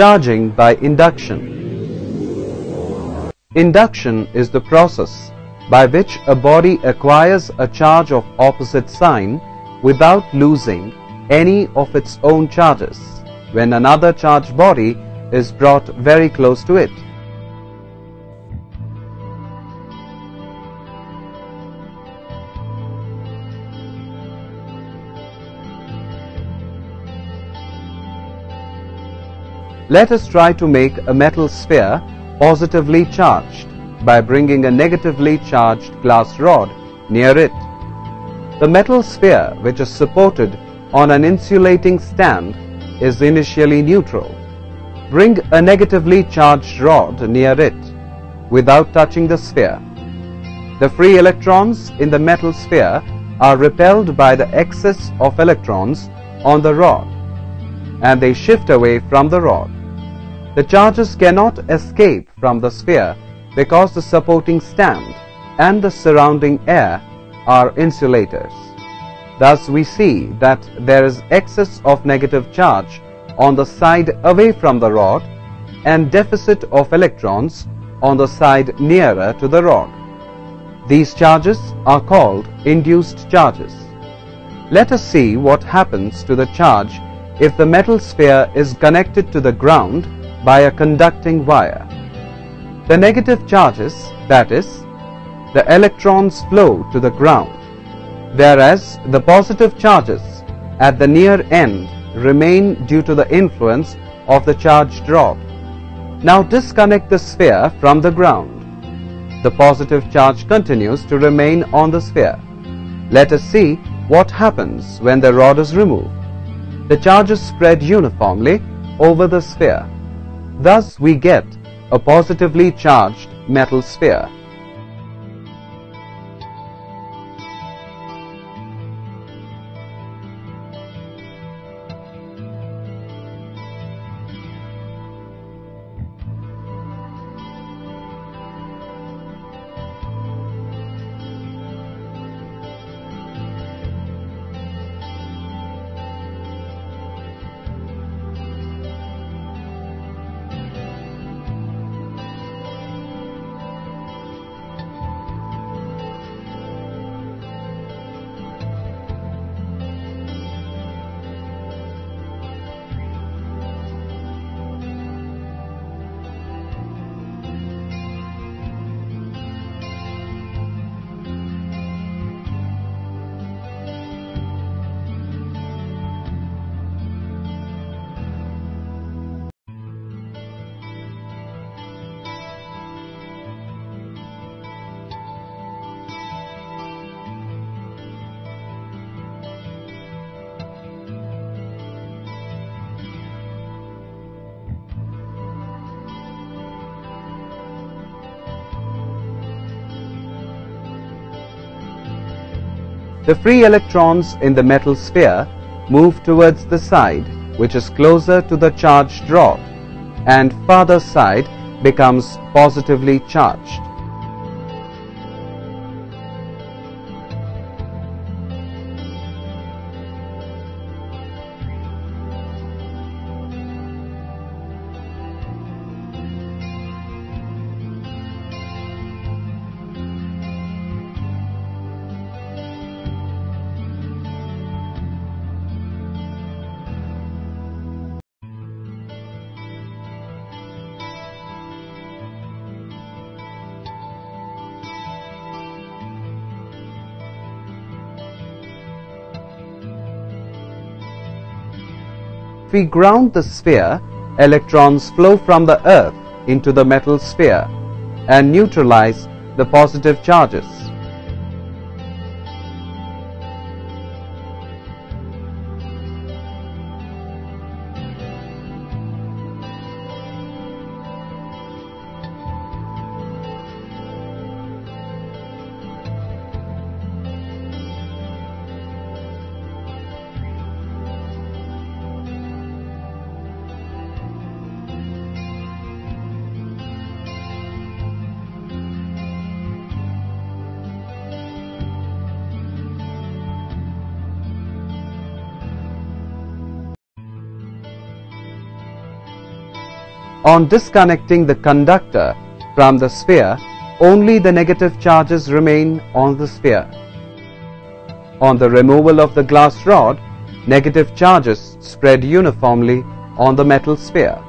Charging by induction. Induction is the process by which a body acquires a charge of opposite sign without losing any of its own charges when another charged body is brought very close to it. Let us try to make a metal sphere positively charged by bringing a negatively charged glass rod near it. The metal sphere which is supported on an insulating stand is initially neutral. Bring a negatively charged rod near it without touching the sphere. The free electrons in the metal sphere are repelled by the excess of electrons on the rod and they shift away from the rod. The charges cannot escape from the sphere because the supporting stand and the surrounding air are insulators. Thus we see that there is excess of negative charge on the side away from the rod and deficit of electrons on the side nearer to the rod. These charges are called induced charges. Let us see what happens to the charge if the metal sphere is connected to the ground by a conducting wire. The negative charges, that is, the electrons flow to the ground, whereas the positive charges at the near end remain due to the influence of the charged rod. Now disconnect the sphere from the ground. The positive charge continues to remain on the sphere. Let us see what happens when the rod is removed. The charges spread uniformly over the sphere. Thus we get a positively charged metal sphere. The free electrons in the metal sphere move towards the side which is closer to the charged rod and farther side becomes positively charged. If we ground the sphere, electrons flow from the earth into the metal sphere and neutralize the positive charges. On disconnecting the conductor from the sphere, only the negative charges remain on the sphere. On the removal of the glass rod, negative charges spread uniformly on the metal sphere.